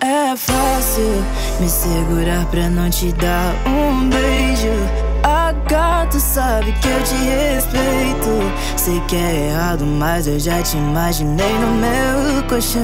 é fácil me segurar pra não te dar um beijo. A gato sabe que eu te respeito. Sei que é errado, mas eu já te imaginei no meu colchão.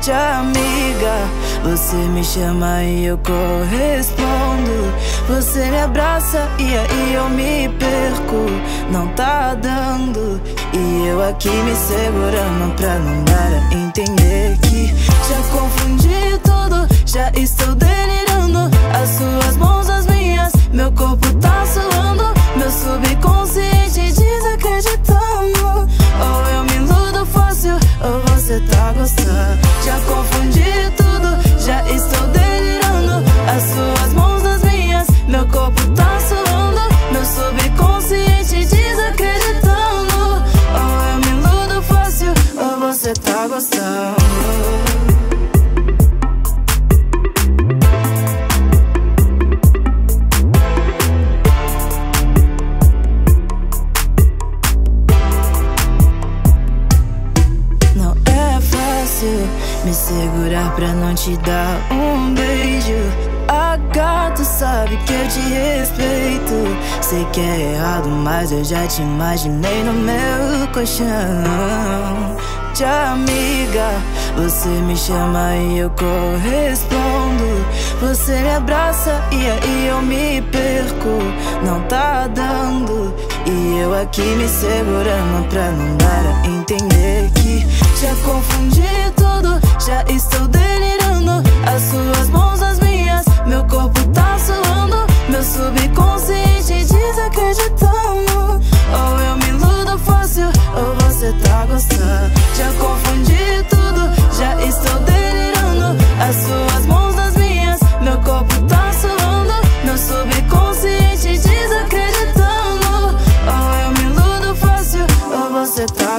De amiga, você me chama e eu correspondo. Você me abraça e aí eu me perco. Não tá dando. E eu aqui me segurando pra não dar a entender que já confundi tudo. Já estou delirando. As suas mãos, as minhas. Meu corpo tá suando. Meu subconsciente desacreditando. Ou eu me iludo fácil, ou você tá gostando. Já confundi tudo. ҳамеша истодели рану аз ту аз мо me segurar pra não te dar um beijo. A gato sabe que eu te respeito. Sei que é errado, mas eu já te imaginei no meu colchão. De amiga, você me chama e eu correspondo. Você me abraça e aí eu me perco. Não tá dando. E eu aqui me segurando pra não dar a entender que já confundi tudo. Já estou delirando. As suas mãos, as minhas. Meu corpo tá suando. Meu subconsciente desacreditando. Ou eu me iludo fácil, ou você tá gostando. Já confundi tudo. Já estou delirando. As suas mãos, as minhas. Meu corpo tá suando. Meu subconsciente desacreditando. Ou eu me iludo fácil, ou você tá.